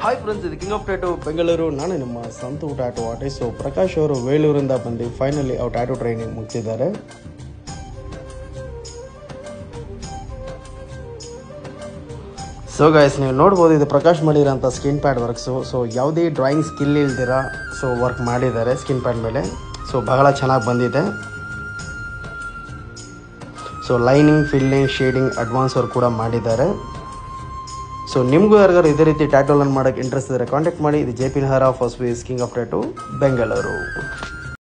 Hi friends ಇದು king of tattoo Bengaluru ನಾನು ನಿಮ್ಮ ಸಂತು ಟ್ಯಾಟು ಆರ್ಟಿಸ್ಟ್ ಪ್ರಕಾಶ್ ಅವರು ವೇಲೂರಿಂದ ಬಂದು ಫೈನಲಿ ಅವ್ರು ಟ್ಯಾಟು ಟ್ರೈನಿಂಗ್ ಮುಗಿಸಿದ್ದಾರೆ. ಸೊ ಗೈಸ್ ನೀವು ನೋಡ್ಬೋದು ಇದು ಪ್ರಕಾಶ್ ಮಾಡಿರೋಂಥ ಸ್ಕಿನ್ ಪ್ಯಾಡ್ ವರ್ಕ್ಸು ಸೊ ಯಾವುದೇ ಡ್ರಾಯಿಂಗ್ ಸ್ಕಿಲ್ ಇಲ್ದಿರ ಸೊ ವರ್ಕ್ ಮಾಡಿದ್ದಾರೆ ಸ್ಕಿನ್ ಪ್ಯಾಡ್ ಮೇಲೆ. ಸೊ ಬಹಳ ಚೆನ್ನಾಗಿ ಬಂದಿದೆ. So lining filling shading advance work ಕೂಡ ಮಾಡಿದ್ದಾರೆ. ಸೊ ನಿಮಗೂ ಯಾರಿಗಾರು ಇದೇ ರೀತಿ ಟ್ಯಾಟೋಲನ್ನು ಮಾಡೋಕ್ಕೆ ಇಂಟ್ರೆಸ್ಟ್ ಇದ್ದರೆ ಕಾಂಟ್ಯಾಕ್ಟ್ ಮಾಡಿ. ಇದು ಜೆ ಪಿ ನಹರ ಫಸ್ಟ್ ವೀಸ್ ಕಿಂಗ್ ಆಫ್ ಟ್ಯಾಟು ಬೆಂಗಳೂರು